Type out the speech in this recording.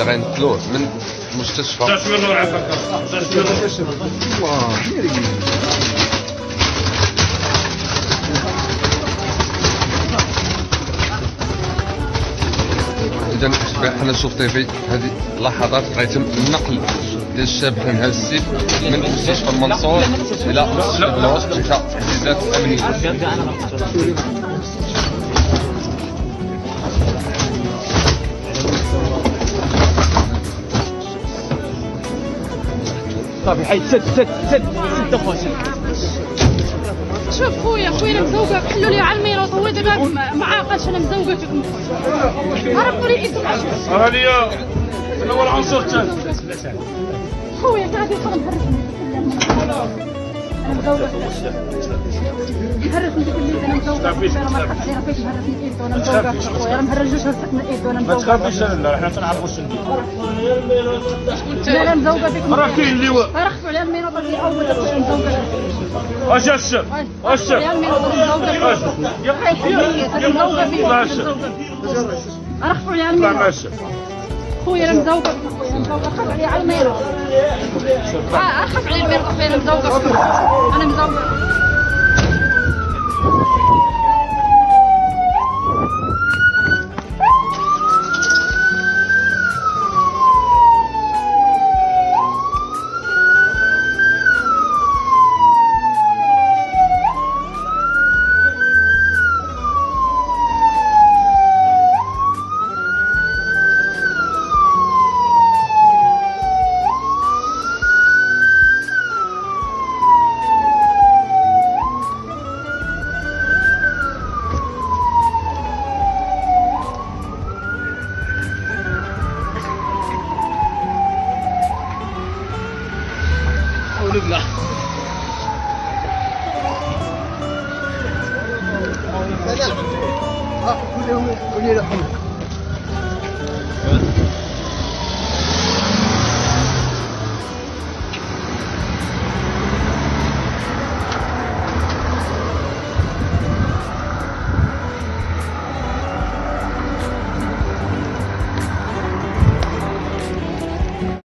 اللي غنتلوه من المستشفى تشوير عفاك تشوير اذا حنا نشوف تيفي هذه اللحظات غيتم النقل ديال الشاب حنا هذا السيد من مستشفى المنصور إلى مستشفى بلوس تحت تحديدات امنيه صافي حيد سد سد سد. سد اخويا سد شوف خويا خويا أنا مزوقه حلوا لي على الميروط هو دابا ما عاقلش أنا مزوقه فيكم خويا عرفوا لي اسم هانية الأول عنصر الثاني خويا تعال في الفرن. أنا مزوقه مهرس ديك الليل أنا مزوقه تعرفيش. راه ما تخاف عليه راه فايت مهرس من ايدو أنا مزوقه خويا راه مهرس جوج هرسات من ايدو أنا ما تخافيش لا حنا تنعرفوا شنو لا لا مزوقه فيكم راه كاين اللواء راه خفوا على الميروط اللي اول دابا مزوقه اش اش على الميروط مزوقه مزوقه فيكم طلع الشر راه خفوا على الشر خويا أنا مزوقه خويا مزوقه خاف عليه على الميروط آه خاف عليه الميروط خويا أنا مزوقه أنا مزوقه problème là. Ah, vous là